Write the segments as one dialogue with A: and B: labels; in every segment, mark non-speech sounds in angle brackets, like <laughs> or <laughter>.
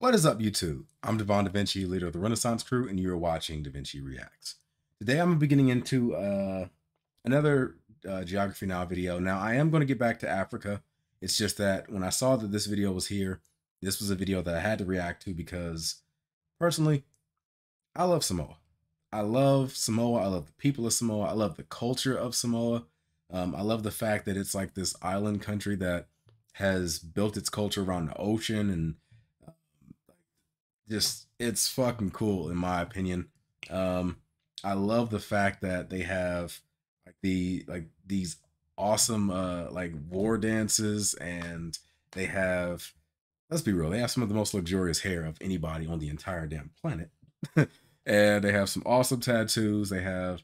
A: What is up, YouTube? I'm Devon DaVinci, leader of the Renaissance Crew, and you're watching DaVinci Reacts. Today, I'm going to be getting into uh, another uh, Geography Now video. Now, I am going to get back to Africa. It's just that when I saw that this video was here, this was a video that I had to react to because, personally, I love Samoa. I love Samoa. I love the people of Samoa. I love the culture of Samoa. Um, I love the fact that it's like this island country that has built its culture around the ocean and just it's fucking cool in my opinion. Um, I love the fact that they have like the like these awesome uh like war dances and they have let's be real they have some of the most luxurious hair of anybody on the entire damn planet <laughs> and they have some awesome tattoos they have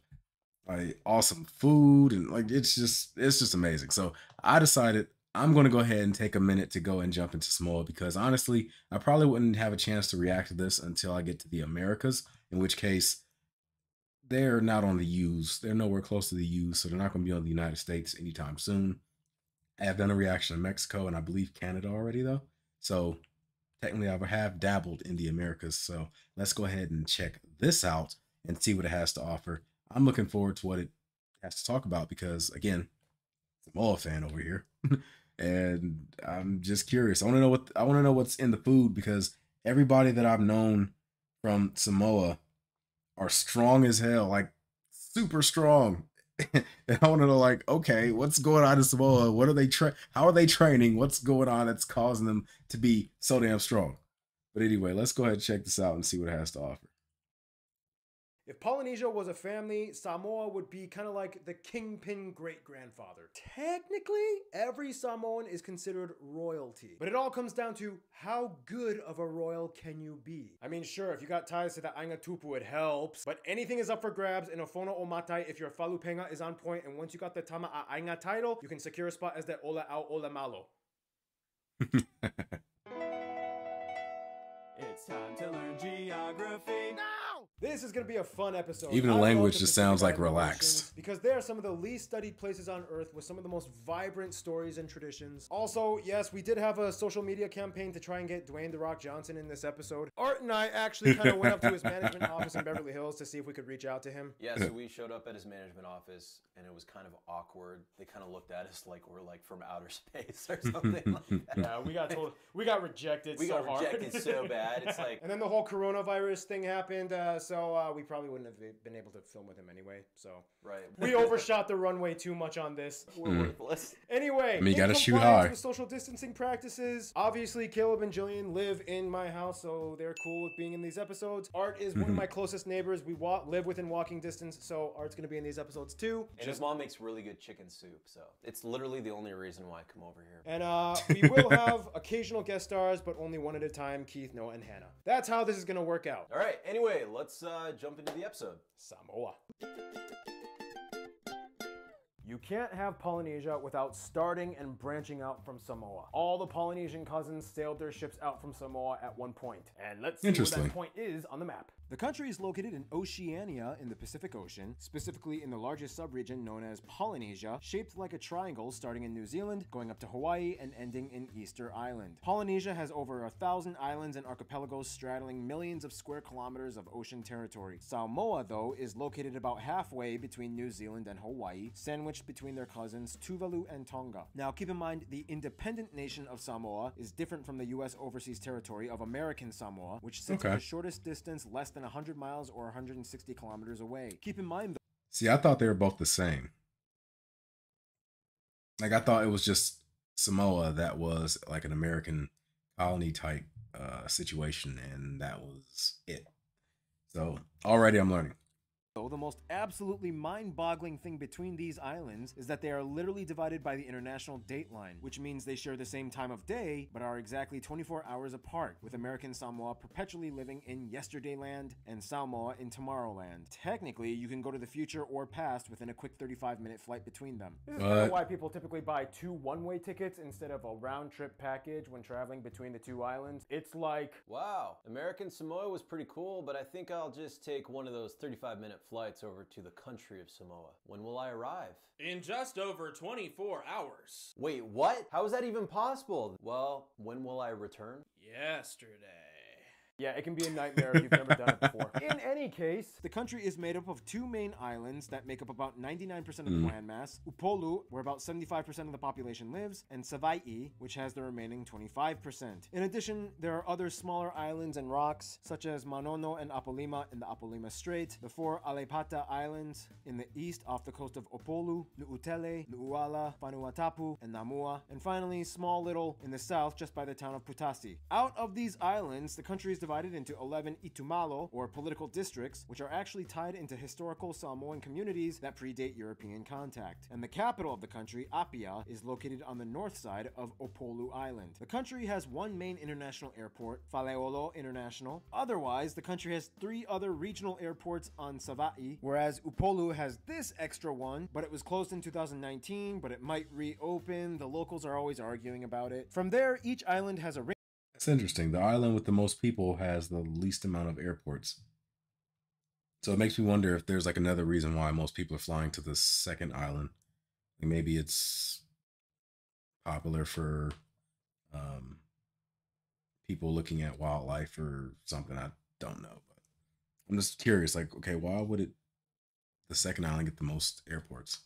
A: like awesome food and like it's just it's just amazing so i decided I'm going to go ahead and take a minute to go and jump into Samoa because honestly, I probably wouldn't have a chance to react to this until I get to the Americas, in which case they're not on the U's. They're nowhere close to the U's, so they're not going to be on the United States anytime soon. I have done a reaction to Mexico and I believe Canada already, though. So technically, I have dabbled in the Americas. So let's go ahead and check this out and see what it has to offer. I'm looking forward to what it has to talk about because, again, Samoa fan over here. <laughs> and I'm just curious. I want to know what I want to know what's in the food because everybody that I've known from Samoa are strong as hell, like super strong. <laughs> and I want to know, like, okay, what's going on in Samoa? What are they tra- How are they training? What's going on that's causing them to be so damn strong? But anyway, let's go ahead and check this out and see what it has to offer.
B: If Polynesia was a family, Samoa would be kind of like the kingpin great grandfather. Technically, every Samoan is considered royalty, but it all comes down to how good of a royal can you be? I mean, sure, if you got ties to the Ainga Tupu, it helps, but anything is up for grabs in Ofona Omatai if your Falupenga is on point, and once you got the Tama a Ainga title, you can secure a spot as the Ola Au Ola Malo. <laughs> it's time to learn geography. No! This is going to be a fun episode.
A: Even the language just sounds like relaxed.
B: Because they are some of the least studied places on Earth with some of the most vibrant stories and traditions. Also, yes, we did have a social media campaign to try and get Dwayne The Rock Johnson in this episode. Art and I actually kind of went up to his <laughs> management office in Beverly Hills to see if we could reach out to him.
C: Yeah, so we showed up at his management office and it was kind of awkward. They kind of looked at us like we're like from outer <laughs> space or something like <laughs> that.
B: Yeah, we got told, we got rejected
C: we
B: so
C: got rejected so bad. It's like
B: And then the whole coronavirus thing happened. Uh, so uh, we probably wouldn't have been able to film with him anyway. So
C: right,
B: we overshot the runway too much on this.
C: We're mm. worthless.
B: Anyway,
A: I mean, you gotta shoot high.
B: With social distancing practices. Obviously, Caleb and Jillian live in my house, so they're cool with being in these episodes. Art is mm-hmm. one of mm-hmm. my closest neighbors. We wa- live within walking distance, so Art's gonna be in these episodes too.
C: And Just- his mom makes really good chicken soup, so it's literally the only reason why I come over here.
B: And uh, we will have <laughs> occasional guest stars, but only one at a time. Keith, Noah, and Hannah. That's how this is gonna work out.
C: All right. Anyway, let's uh, jump into the episode.
B: Samoa. You can't have Polynesia without starting and branching out from Samoa. All the Polynesian cousins sailed their ships out from Samoa at one point. And let's see where that point is on the map. The country is located in Oceania in the Pacific Ocean, specifically in the largest subregion known as Polynesia, shaped like a triangle starting in New Zealand, going up to Hawaii, and ending in Easter Island. Polynesia has over a thousand islands and archipelagos straddling millions of square kilometers of ocean territory. Samoa, though, is located about halfway between New Zealand and Hawaii, sandwiched between their cousins Tuvalu and Tonga. Now, keep in mind, the independent nation of Samoa is different from the U.S. overseas territory of American Samoa, which sits okay. at the shortest distance less than 100 miles or 160 kilometers away. Keep in mind.
A: See, I thought they were both the same. Like, I thought it was just Samoa that was like an American colony type uh, situation, and that was it. So already I'm learning.
B: Though the most absolutely mind-boggling thing between these islands is that they are literally divided by the international date line, which means they share the same time of day, but are exactly 24 hours apart, with American Samoa perpetually living in yesterday land and Samoa in tomorrowland. Technically, you can go to the future or past within a quick 35-minute flight between them. This is kind of why people typically buy two one-way tickets instead of a round-trip package when traveling between the two islands. It's like...
C: Wow, American Samoa was pretty cool, but I think I'll just take one of those 35-minute flights over to the country of Samoa. When will I arrive?
D: In just over 24 hours.
C: Wait, what? How is that even possible? Well, when will I return?
D: Yesterday.
B: Yeah, it can be a nightmare if you've never done it before. <laughs> In any case, the country is made up of two main islands that make up about 99% of the mm. landmass. Upolu, where about 75% of the population lives, and Savaii, which has the remaining 25%. In addition, there are other smaller islands and rocks, such as Manono and Apolima in the Apolima Strait, the four Aleipata Islands in the east off the coast of Upolu, Nu'utele, Nu'ulua, Fanuatapu, and Namua, and finally, small little in the south just by the town of Poutasi. Out of these islands, the country is divided into 11 Itumalo, or political districts, which are actually tied into historical Samoan communities that predate European contact. And the capital of the country, Apia, is located on the north side of Upolu Island. The country has one main international airport, Faleolo International. Otherwise, the country has three other regional airports on Savaii, whereas Upolu has this extra one, but it was closed in 2019, but it might reopen. The locals are always arguing about it. From there, each island has a.
A: That's interesting. The island with the most people has the least amount of airports. So it makes me wonder if there's like another reason why most people are flying to the second island. Maybe it's popular for um, people looking at wildlife or something. I don't know, but I'm just curious. Like, okay, why would it the second island get the most airports?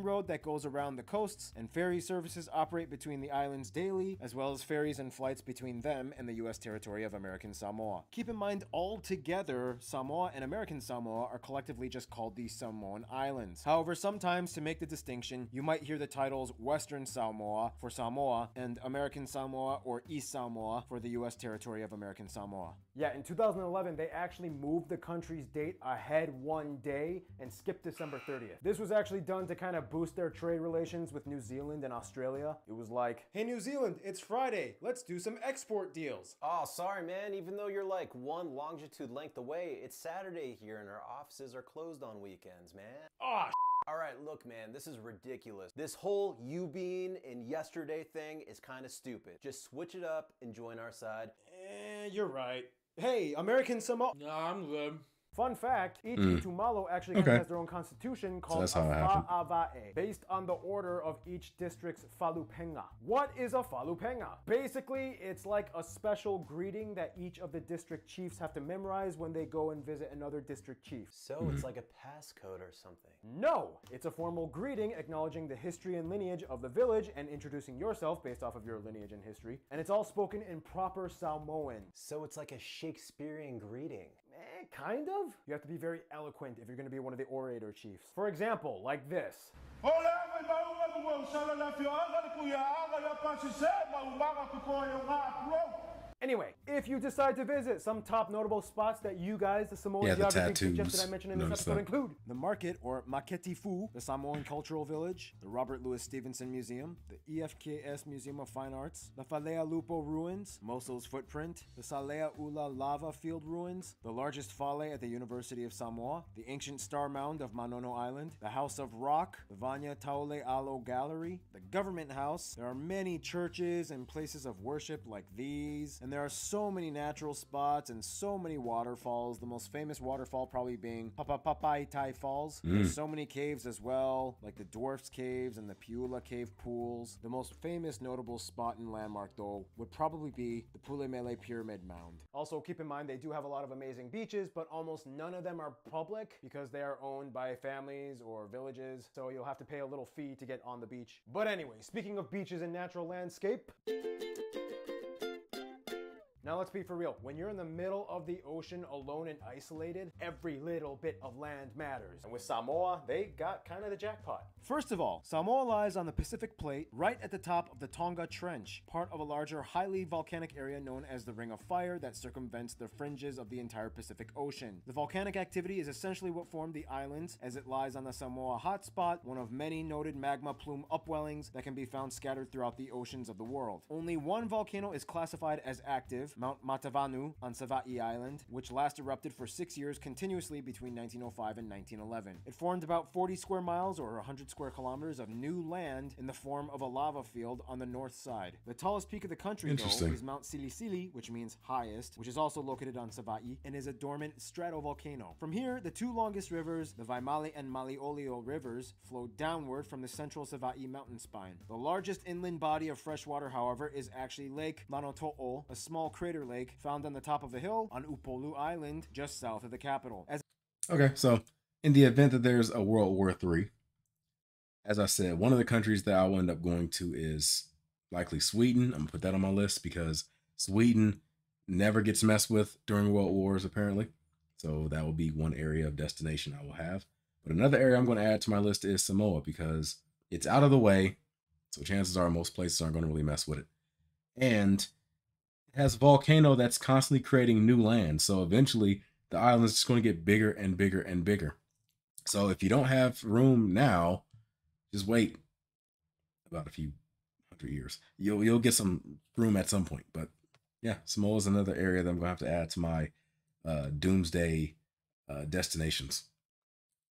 B: Road that goes around the coasts, and ferry services operate between the islands daily, as well as ferries and flights between them and the U.S. territory of American Samoa. Keep in mind, altogether, Samoa and American Samoa are collectively just called the Samoan Islands. However, sometimes to make the distinction, you might hear the titles Western Samoa for Samoa and American Samoa or East Samoa for the U.S. territory of American Samoa. Yeah, in 2011, they actually moved the country's date ahead one day and skipped December 30th. This was actually done to kind of boost their trade relations with New Zealand and Australia. It was like, hey, New Zealand, it's Friday. Let's do some export deals.
C: Oh, sorry, man. Even though you're like one longitude length away, it's Saturday here and our offices are closed on weekends, man.
B: Oh,
C: all right, look, man, this is ridiculous. This whole you being in yesterday thing is kind of stupid. Just switch it up and join our side.
B: Eh, you're right. Hey, American Samoa.
D: No, I'm good.
B: Fun fact, each mm. Itumalo actually okay. has their own constitution called so Fa'avae, based on the order of each district's falupenga. What is a falupenga? Basically, it's like a special greeting that each of the district chiefs have to memorize when they go and visit another district chief.
C: So mm. it's like a passcode or something.
B: No, it's a formal greeting acknowledging the history and lineage of the village and introducing yourself based off of your lineage and history. And it's all spoken in proper Samoan.
C: So it's like a Shakespearean greeting.
B: Eh, kind of. You have to be very eloquent if you're going to be one of the orator chiefs. For example, like this. Anyway, if you decide to visit some top notable spots that you guys, the Samoan yeah, geography suggested I mentioned in this episode that. include the market or Maketi Fou, the Samoan Cultural Village, the Robert Louis Stevenson Museum, the EFKS Museum of Fine Arts, the Falealupo Ruins, Moso's Footprint, the Saleaula Lava Field Ruins, the largest fale at the University of Samoa, the ancient star mound of Manono Island, the House of Rock, the Vanya Taule'alo Gallery, the Government House. There are many churches and places of worship like these, and there are so many natural spots and so many waterfalls. The most famous waterfall probably being Papapapaitai Falls. Mm. There's so many caves as well, like the Dwarfs Caves and the Piula Cave pools. The most famous notable spot and landmark, though, would probably be the Pulemelei Pyramid Mound. Also, keep in mind they do have a lot of amazing beaches, but almost none of them are public because they are owned by families or villages, so you'll have to pay a little fee to get on the beach. But anyway, speaking of beaches and natural landscape. Now let's be for real. When you're in the middle of the ocean alone and isolated, every little bit of land matters. And with Samoa, they got kind of the jackpot. First of all, Samoa lies on the Pacific Plate right at the top of the Tonga Trench, part of a larger, highly volcanic area known as the Ring of Fire that circumvents the fringes of the entire Pacific Ocean. The volcanic activity is essentially what formed the islands as it lies on the Samoa hotspot, one of many noted magma plume upwellings that can be found scattered throughout the oceans of the world. Only one volcano is classified as active, Mount Matavanu on Savaii Island, which last erupted for six years continuously between 1905 and 1911. It formed about 40 square miles or 100 square kilometers of new land in the form of a lava field on the north side. The tallest peak of the country, though, is Mount Silisili, which means highest, which is also located on Savaii and is a dormant stratovolcano. From here, the two longest rivers, the Vaimali and Maliolio rivers, flow downward from the central Savaii mountain spine. The largest inland body of fresh water, however, is actually Lake Lanoto'o, a small creek crater lake found on the top of a hill on Upolu Island, just south of the capital. As
A: okay, so in the event that there's a World War III, as I said, one of the countries that I'll end up going to is likely Sweden. I'm gonna put that on my list because Sweden never gets messed with during world wars, apparently. So that will be one area of destination I will have. But another area I'm going to add to my list is Samoa because it's out of the way. So chances are most places aren't going to really mess with it. And has volcano that's constantly creating new land. So eventually the island is just going to get bigger and bigger and bigger. So if you don't have room now, just wait about a few hundred years. You'll you'll get some room at some point. But yeah, Samoa is another area that I'm gonna have to add to my uh, doomsday uh, destinations.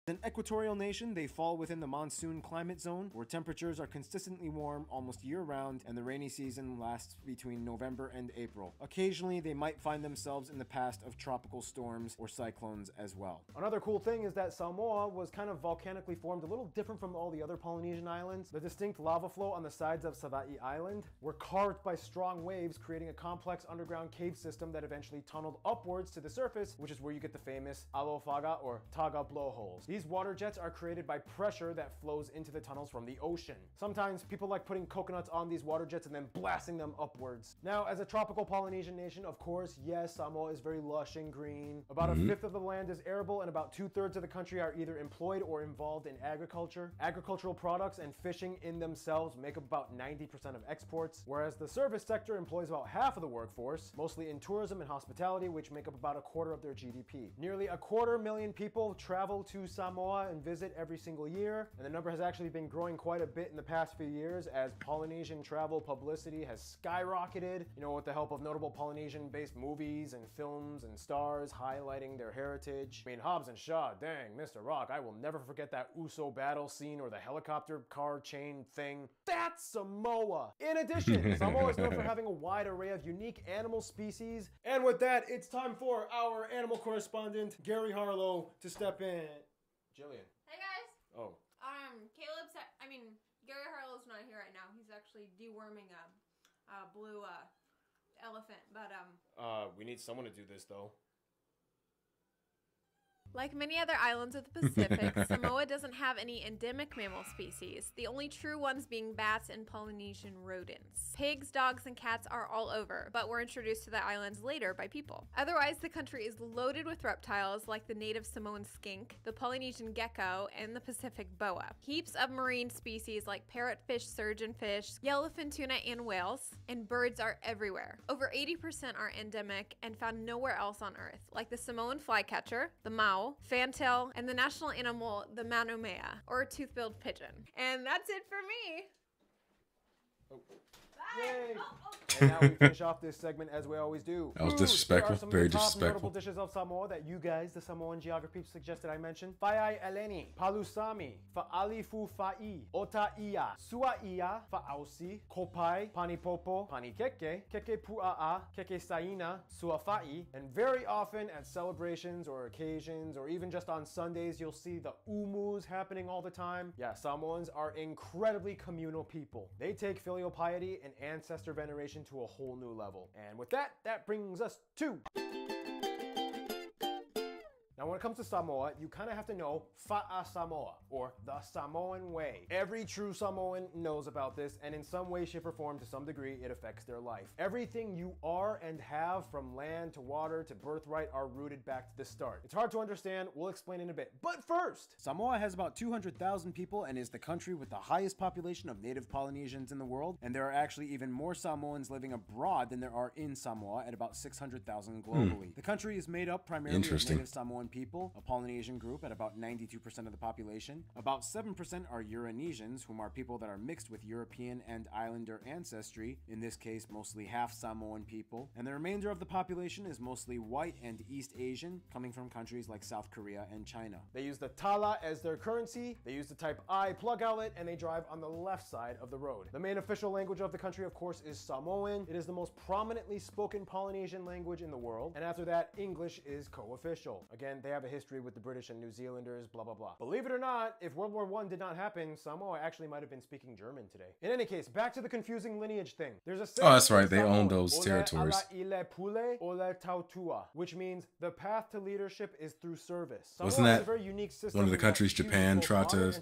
B: As an equatorial nation, they fall within the monsoon climate zone, where temperatures are consistently warm almost year-round, and the rainy season lasts between November and April. Occasionally, they might find themselves in the past of tropical storms or cyclones as well. Another cool thing is that Samoa was kind of volcanically formed, a little different from all the other Polynesian islands. The distinct lava flow on the sides of Savaii Island were carved by strong waves, creating a complex underground cave system that eventually tunneled upwards to the surface, which is where you get the famous Alofaga or Taga blowholes. These water jets are created by pressure that flows into the tunnels from the ocean. Sometimes people like putting coconuts on these water jets and then blasting them upwards. Now, as a tropical Polynesian nation, of course, yes, Samoa is very lush and green. About mm-hmm. a fifth of the land is arable, and about two thirds of the country are either employed or involved in agriculture. Agricultural products and fishing in themselves make up about 90% of exports, whereas the service sector employs about half of the workforce, mostly in tourism and hospitality, which make up about a quarter of their GDP. Nearly a quarter million people travel to Samoa and visit every single year, and the number has actually been growing quite a bit in the past few years as Polynesian travel publicity has skyrocketed, you know, with the help of notable Polynesian-based movies and films and stars highlighting their heritage. I mean, Hobbs and Shaw, dang, Mr. Rock, I will never forget that Uso battle scene or the helicopter car chain thing. That's Samoa! In addition, <laughs> Samoa is known for having a wide array of unique animal species. And with that, it's time for our animal correspondent, Gary Harlow, to step in. Jillian.
E: Hey guys.
B: Oh.
E: Um, Caleb's. I mean, Gary Harlow's not here right now. He's actually deworming a, a blue uh, elephant. But um.
B: Uh, we need someone to do this though.
E: Like many other islands of the Pacific, <laughs> Samoa doesn't have any endemic mammal species, the only true ones being bats and Polynesian rodents. Pigs, dogs, and cats are all over, but were introduced to the islands later by people. Otherwise, the country is loaded with reptiles like the native Samoan skink, the Polynesian gecko, and the Pacific boa. Heaps of marine species like parrotfish, surgeonfish, yellowfin tuna, and whales, and birds are everywhere. Over 80% are endemic and found nowhere else on Earth, like the Samoan flycatcher, the mau, fantail, and the national animal, the manumea, or tooth-billed pigeon. And that's it for me.
B: Oh. Yay! Oh, oh. And now we finish off this segment as we always do.
A: That was disrespectful. Very disrespectful.
B: notable dishes of Samoa that you guys, the Samoan geography, suggested I mention. Faiai eleni, palusami, fa'alifu fa'i, otaia, suaia, fa'ausi, kopai, panipopo, panikeke, keke pua'a, keke saina, suafa'i, and very often at celebrations or occasions or even just on Sundays, you'll see the umus happening all the time. Yeah, Samoans are incredibly communal people. They take filial piety and ancestor veneration to a whole new level. And with that, that brings us to now, when it comes to Samoa, you kind of have to know Fa'a Samoa, or the Samoan way. Every true Samoan knows about this, and in some way, shape, or form, to some degree, it affects their life. Everything you are and have, from land to water to birthright, are rooted back to the start. It's hard to understand, we'll explain in a bit. But first, Samoa has about 200,000 people and is the country with the highest population of native Polynesians in the world, and there are actually even more Samoans living abroad than there are in Samoa at about 600,000 globally. Hmm. The country is made up primarily of native Samoan people, a Polynesian group at about 92% of the population. About 7% are Euronesians, whom are people that are mixed with European and Islander ancestry, in this case mostly half Samoan people. And the remainder of the population is mostly white and East Asian, coming from countries like South Korea and China. They use the tala as their currency, they use the type I plug outlet, and they drive on the left side of the road. The main official language of the country, of course, is Samoan. It is the most prominently spoken Polynesian language in the world, and after that, English is co-official. Again, and they have a history with the British and New Zealanders, blah, blah, blah. Believe it or not, if World War I did not happen, Samoa actually might have been speaking German today. In any case, back to the confusing lineage thing. There's a
A: Oh, that's right. They own those territories.
B: Which means the path to leadership is through service.
A: Samoa Wasn't that very unique system one of the countries Japan tried to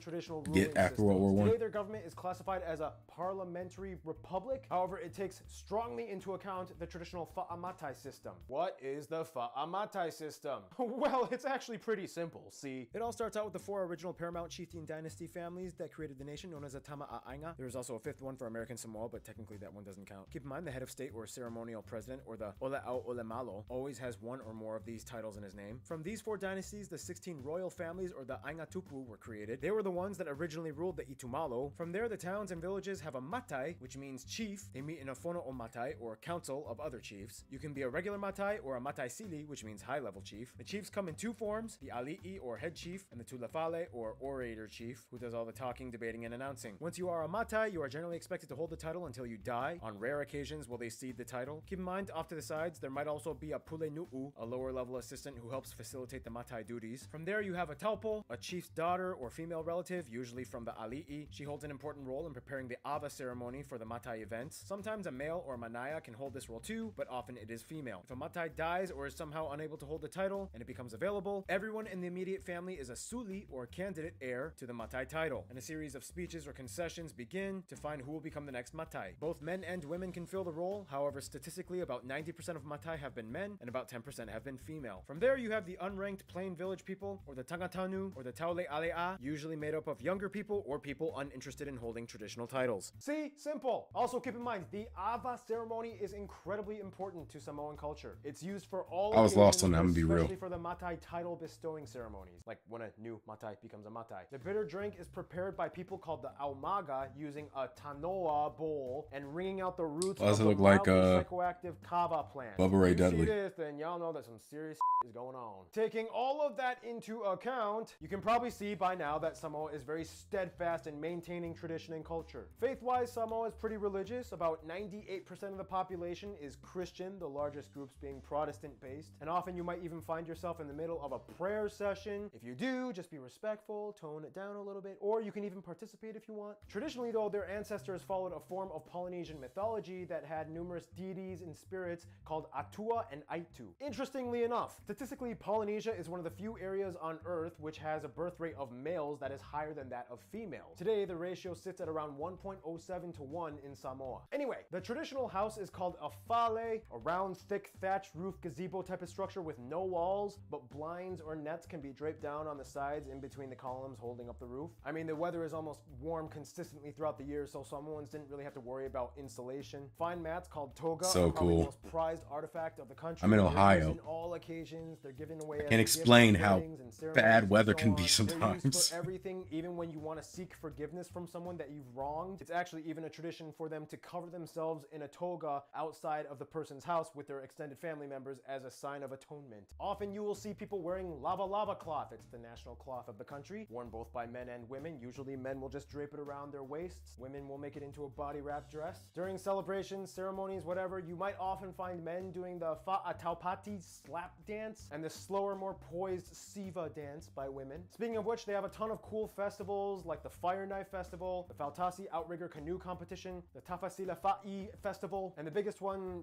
A: get after World War One?
B: Today, their government is classified as a parliamentary republic. However, it takes strongly into account the traditional Fa'amatai system. What is the Fa'amatai system? <laughs> well, <laughs> it's actually pretty simple. See, it all starts out with the four original Paramount chieftain dynasty families that created the nation, known as the Tama'ainga. There's also a fifth one for American Samoa, but technically that one doesn't count. Keep in mind, the head of state or ceremonial president, or the Ole'au Olemalo, always has one or more of these titles in his name. From these four dynasties, the 16 royal families, or the Aingatupu, were created. They were the ones that originally ruled the Itumalo. From there, the towns and villages have a matai, which means chief. They meet in a fono o matai, or council of other chiefs. You can be a regular matai or a matai sili, which means high-level chief. The chiefs come in two forms, the ali'i, or head chief, and the tulafale, or orator chief, who does all the talking, debating, and announcing. Once you are a matai, you are generally expected to hold the title until you die. On rare occasions will they cede the title. Keep in mind, off to the sides, there might also be a pule nu'u, a lower level assistant who helps facilitate the matai duties. From there, you have a taupo, a chief's daughter or female relative, usually from the ali'i. She holds an important role in preparing the ava ceremony for the matai events. Sometimes a male or manaia can hold this role too, but often it is female. If a matai dies or is somehow unable to hold the title and it becomes available, everyone in the immediate family is a suli or candidate heir to the matai title, and a series of speeches or concessions begin to find who will become the next matai. Both men and women can fill the role, however, statistically, about 90% of matai have been men and about 10% have been female. From there, you have the unranked plain village people, or the tangatanu, or the taule alea, usually made up of younger people or people uninterested in holding traditional titles. See? Simple. Also, keep in mind, the ava ceremony is incredibly important to Samoan culture. It's used for all
A: I was lost on that, I'm gonna be real.
B: for the matai title bestowing ceremonies, like when a new matai becomes a matai. The bitter drink is prepared by people called the aumaga using a tanoa bowl and wringing out the roots
A: does
B: of
A: it
B: look
A: like uh,
B: psychoactive kava plant.
A: Bubba Ray Dudley.
B: This, then y'all know that some serious <laughs> is going on. Taking all of that into account, you can probably see by now that Samoa is very steadfast in maintaining tradition and culture. Faith-wise, Samoa is pretty religious. About 98% of the population is Christian, the largest groups being Protestant-based. And often you might even find yourself in the middle of a prayer session. If you do, just be respectful, tone it down a little bit, or you can even participate if you want. Traditionally though, their ancestors followed a form of Polynesian mythology that had numerous deities and spirits called Atua and Aitu. Interestingly enough, statistically Polynesia is one of the few areas on Earth which has a birth rate of males that is higher than that of females. Today, the ratio sits at around 1.07 to 1 in Samoa. Anyway, the traditional house is called a fale, a round, thick, thatched roof gazebo type of structure with no walls, but blinds or nets can be draped down on the sides in between the columns holding up the roof. I mean, the weather is almost warm consistently throughout the year, so Samoans didn't really have to worry about insulation. Fine mats called toga
A: so cool.
B: the most prized artifact of the country.
A: I'm in Ohio.
B: In all occasions, they're given away. I
A: can't explain how bad weather can be sometimes. <laughs>
B: everything, even when you want to seek forgiveness from someone that you've wronged. It's actually even a tradition for them to cover themselves in a toga outside of the person's house with their extended family members as a sign of atonement. Often you will see people wearing lava lava cloth. It's the national cloth of the country, worn both by men and women. Usually men will just drape it around their waists. Women will make it into a body wrap dress. During celebrations, ceremonies, whatever, you might often find men doing the fa'ataupati slap dance and the slower, more poised siva dance by women. Speaking of which, they have a ton of cool festivals like the Fire Knife Festival, the Fautasi Outrigger Canoe Competition, the Tafasila Fa'i Festival, and the biggest one,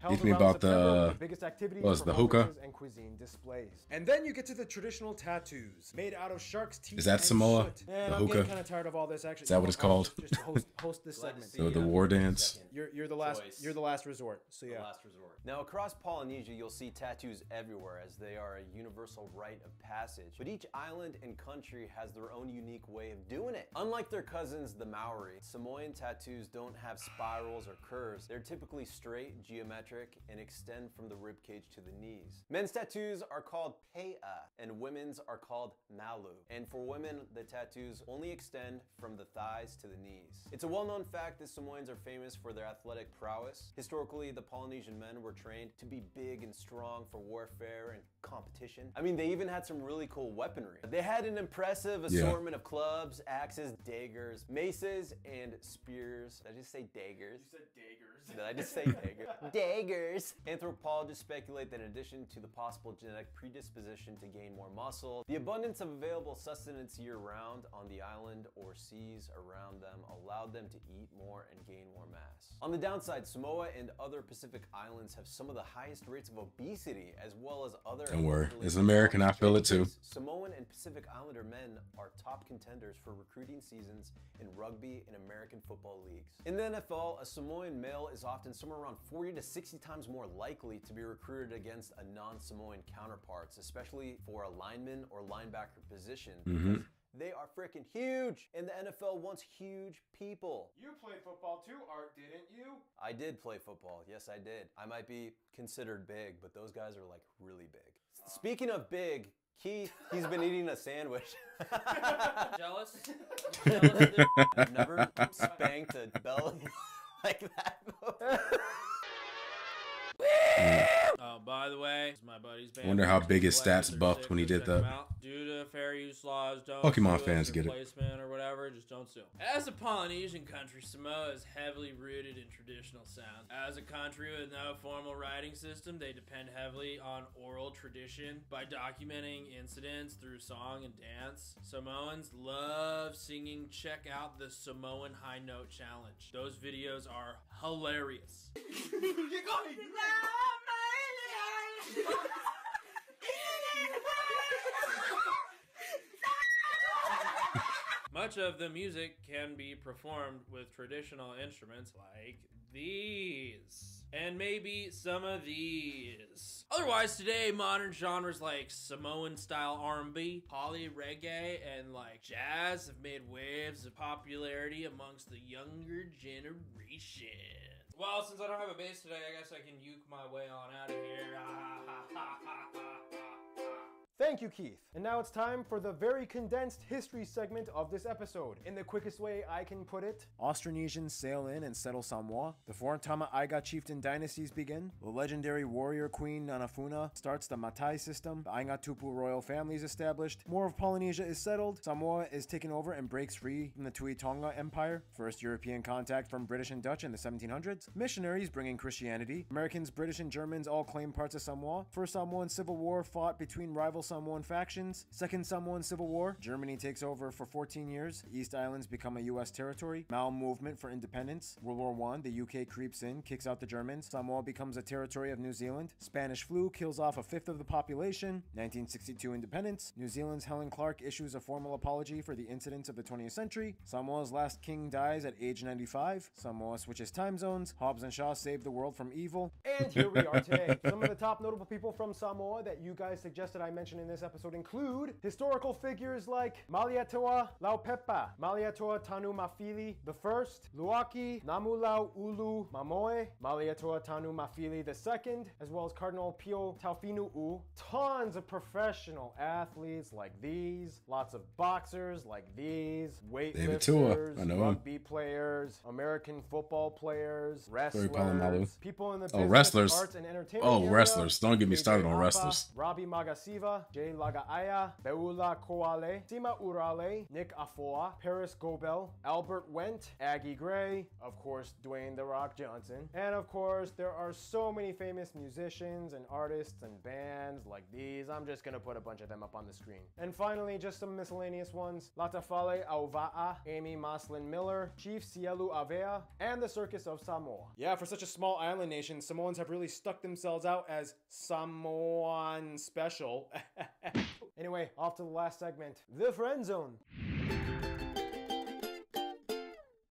B: held
A: Teach me about
B: September, uh,
A: the-
B: with biggest activities,
A: was the hookah?
B: and cuisine displays. And then you get to the traditional tattoos made out of shark's teeth.
A: Is that
B: and
A: Samoa?
B: soot. Man,
A: The
B: I'm
A: hookah?
B: kind of tired of all this. Actually,
A: Is that
B: You
A: what it's called?
B: Just host, host this <laughs> segment.
A: So the uh, war dance.
B: You're, you're the last.
C: Choice.
B: You're the last resort. So yeah.
C: Last resort. Now, across Polynesia, you'll see tattoos everywhere as they are a universal rite of passage. But each island and country has their own unique way of doing it. Unlike their cousins, the Maori, Samoan tattoos don't have spirals or curves. They're typically straight, geometric, and extend from the ribcage to the knees. Men's tattoos are called pea, and women's are called malu. And for women, the tattoos only extend from the thighs to the knees. It's a well-known fact that Samoans are famous for their athletic prowess. Historically, the Polynesian men were trained to be big and strong for warfare and competition. I mean, they even had some really cool weaponry. They had an impressive
A: Yeah.
C: assortment of clubs, axes, daggers, maces, and spears. Did I just say daggers?
B: You said daggers.
C: Did I just say daggers? <laughs> daggers. Anthropologists speculate that in addition to the possible genetic predisposition to gain more muscle, the abundance of available sustenance year-round on the island or seas around them allowed them to eat more and gain more mass. On the downside, Samoa and other Pacific islands have some of the highest rates of obesity as well as other.
A: Don't worry, as an American, I feel it too.
C: Samoan and Pacific Islander men are top contenders for recruiting seasons in rugby and American football leagues. In the NFL, a Samoan male is often somewhere around 40 to 60 times more likely to be recruited against a non-Samoan counterparts, especially for a lineman or linebacker position.
A: Mm-hmm.
C: They are freaking huge, and the NFL wants huge people.
B: You played football too, Art, didn't you?
C: I did play football. Yes, I did. I might be considered big, but those guys are like really big. Speaking of big, Keith, he's been eating a sandwich. <laughs>
D: Jealous? <laughs> Jealous
C: I've never spanked a belly <laughs> like that. <laughs>
D: Oh, by the way, my buddy's band.
A: Wonder how big his stats buffed when he did that.
D: Due to fair use laws, don't
A: Pokemon
D: sue
A: fans
D: us,
A: get it.
D: or whatever, just don't sue. As a Polynesian country, Samoa is heavily rooted in traditional sounds. As a country with no formal writing system, they depend heavily on oral tradition by documenting incidents through song and dance. Samoans love singing. Check out the Samoan High Note Challenge. Those videos are hilarious. <laughs> <laughs> Much of the music can be performed with traditional instruments like these. And maybe some of these. Otherwise, today, modern genres like Samoan style R&B, poly reggae, and like jazz have made waves of popularity amongst the younger generation. Well, since I don't have a bass today, I guess I can uke my way on out of here. <laughs>
B: Thank you, Keith. And now it's time for the very condensed history segment of this episode. In the quickest way I can put it, Austronesians sail in and settle Samoa. The foreign Tama Aiga chieftain dynasties begin. The legendary warrior queen Nafanua starts the Matai system. The Aingatupu royal family is established. More of Polynesia is settled. Samoa is taken over and breaks free from the Tui Tonga Empire. First European contact from British and Dutch in the 1700s. Missionaries bringing Christianity. Americans, British, and Germans all claim parts of Samoa. First Samoan Civil War fought between rival Samoan factions. Second Samoan Civil War. Germany takes over for 14 years. East Islands become a U.S. territory. Mau movement for independence. World War One. The UK creeps in, kicks out the Germans. Samoa becomes a territory of New Zealand. Spanish flu kills off a fifth of the population. 1962 independence. New Zealand's Helen Clark issues a formal apology for the incidents of the 20th century. Samoa's last king dies at age 95. Samoa switches time zones. Hobbs and Shaw save the world from evil. And here we are today. Some of the top notable people from Samoa that you guys suggested I mention in this episode include historical figures like Malietoa Laupepa, Malietoa Tanumafili the First, Lauaki Namulau Ulu Mamoe, Malietoa Tanumafili the Second, as well as Cardinal Pio Taofinu'u. Tons of professional athletes like these, lots of boxers like these, weightlifters,
A: I him.
B: rugby players, American football players, wrestlers, people in the
A: Oh, wrestlers.
B: arts and oh, entertainment
A: Oh, wrestlers. Don't get me started on wrestlers.
B: Robbie Magasiva, Jay Laga'aia, Beulah Koale, Sima Urale, Nick Afoa, Parris Goebel, Albert Wendt, Aggie Grey, of course, Dwayne The Rock Johnson, and of course, there are so many famous musicians and artists and bands like these. I'm just gonna put a bunch of them up on the screen. And finally, just some miscellaneous ones Latafale Auva'a, Amy Maslin Miller, Chief Sielu Avea, and the Circus of Samoa. Yeah, for such a small island nation, Samoans have really stuck themselves out as Samoan special. <laughs> <laughs> anyway, off to the last segment the friend zone.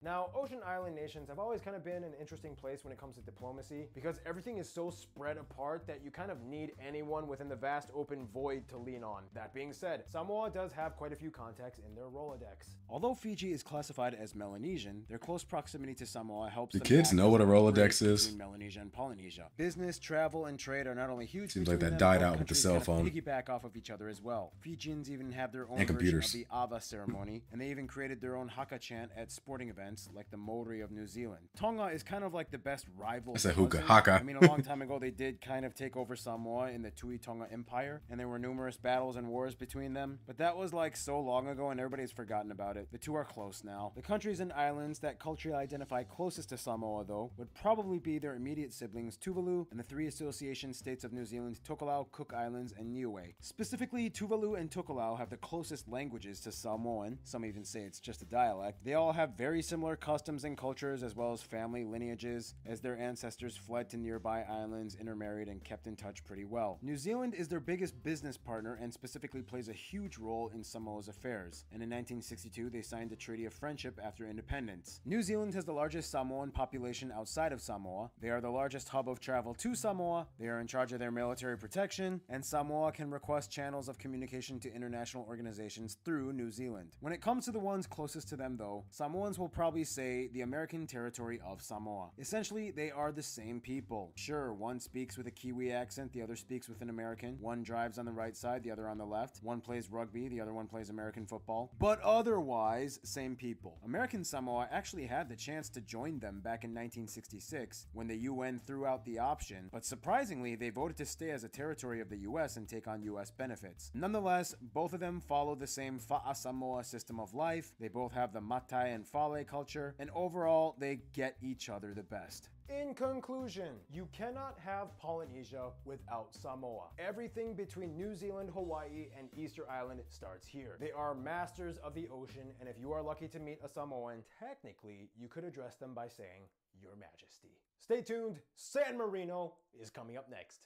B: Now, ocean island nations have always kind of been an interesting place when it comes to diplomacy because everything is so spread apart that you kind of need anyone within the vast open void to lean on. That being said, Samoa does have quite a few contacts in their Rolodex. Although Fiji is classified as Melanesian, their close proximity to Samoa helps
A: Do kids know what a
B: bridge
A: Rolodex is?
B: Melanesia and Polynesia. Business, travel, and trade are not only huge.
A: Seems like that
B: them,
A: died out with the
B: countries
A: cell
B: kind of
A: phone.
B: Piggyback off of each other as well. Fijians even have their own
A: And
B: version
A: computers.
B: of the Ava ceremony, and they even created their own Haka chant at sporting events like the Maori of New Zealand. Tonga is kind of like the best rival.
A: It's a hookah, haka.
B: I mean, a long time ago, they did kind of take over Samoa in the Tui Tonga Empire, and there were numerous battles and wars between them. But that was like so long ago, and everybody's forgotten about it. The two are close now. The countries and islands that culturally identify closest to Samoa, though, would probably be their immediate siblings Tuvalu and the three association states of New Zealand, Tokelau, Cook Islands, and Niue. Specifically, Tuvalu and Tokelau have the closest languages to Samoan. Some even say it's just a dialect. They all have very similar customs and cultures, as well as family lineages, as their ancestors fled to nearby islands, intermarried, and kept in touch pretty well. New Zealand is their biggest business partner and specifically plays a huge role in Samoa's affairs. And in 1962, they signed a Treaty of Friendship after independence. New Zealand has the largest Samoan population outside of Samoa. They are the largest hub of travel to Samoa. They are in charge of their military protection, and Samoa can request channels of communication to international organizations through New Zealand. When it comes to the ones closest to them, though, Samoans will probably say the American territory of Samoa. Essentially, they are the same people. Sure, one speaks with a Kiwi accent, the other speaks with an American. One drives on the right side, the other on the left. One plays rugby, the other one plays American football. But otherwise, same people. American Samoa actually had the chance to join them back in 1966 when the UN threw out the option, but surprisingly, they voted to stay as a territory of the US and take on US benefits. Nonetheless, both of them follow the same Fa'a Samoa system of life. They both have the Matai and Fale culture, and overall, they get each other the best. In conclusion, you cannot have Polynesia without Samoa. Everything between New Zealand, Hawaii, and Easter Island starts here. They are masters of the ocean, and if you are lucky to meet a Samoan, technically, you could address them by saying, Your Majesty. Stay tuned, San Marino is coming up next.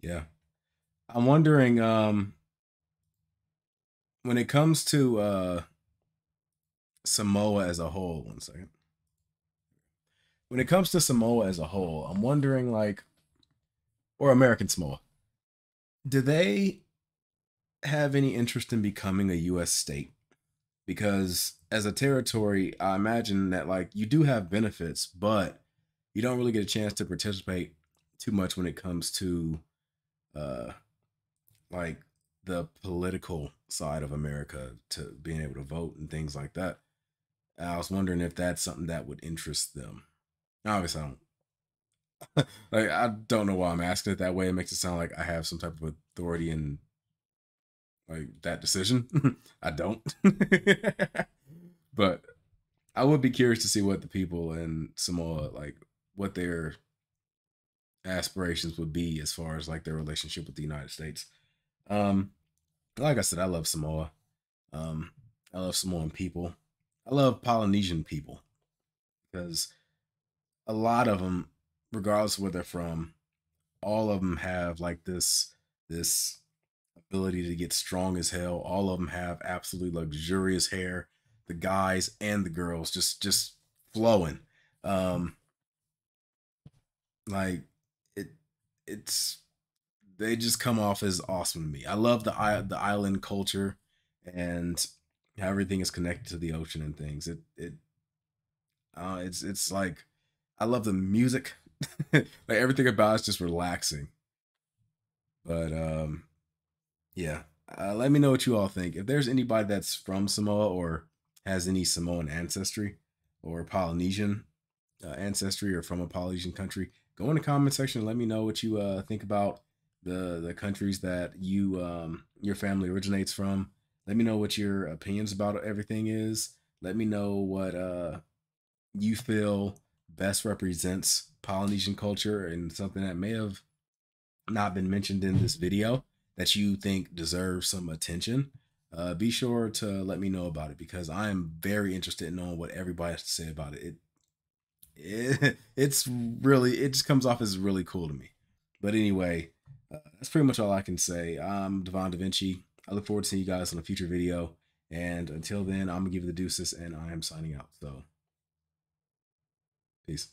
A: Yeah. I'm wondering, um, when it comes to uh Samoa as a whole. One second. When it comes to Samoa as a whole, I'm wondering, like, or American Samoa, do they have any interest in becoming a U.S. state? Because as a territory, I imagine that, like, you do have benefits, but you don't really get a chance to participate too much when it comes to, uh, like, the political side of America to being able to vote and things like that. I was wondering if that's something that would interest them. Obviously, I don't. <laughs> like I don't know why I'm asking it that way. It makes it sound like I have some type of authority in like that decision. <laughs> I don't. <laughs> but I would be curious to see what the people in Samoa like what their aspirations would be as far as like their relationship with the United States. Um like I said, I love Samoa. Um I love Samoan people. I love Polynesian people because a lot of them, regardless of where they're from, all of them have like this this ability to get strong as hell. All of them have absolutely luxurious hair. The guys and the girls just just flowing. Um like it it's they just come off as awesome to me. I love the the island culture and how everything is connected to the ocean and things. It it uh it's it's like I love the music. <laughs> like everything about it's just relaxing. But um yeah. Uh, let me know what you all think. If there's anybody that's from Samoa or has any Samoan ancestry or Polynesian uh, ancestry or from a Polynesian country, go in the comment section and let me know what you uh, think about the the countries that you um, your family originates from let me know what your opinions about everything is. Let me know what uh you feel best represents Polynesian culture and something that may have not been mentioned in this video that you think deserves some attention. Uh, be sure to let me know about it because I am very interested in knowing what everybody has to say about it. It, it <laughs> it's really it just comes off as really cool to me. But anyway, uh, that's pretty much all I can say. I'm Devon DaVinci. I look forward to seeing you guys on a future video. And until then, I'm going to give you the deuces and I am signing out. So, peace.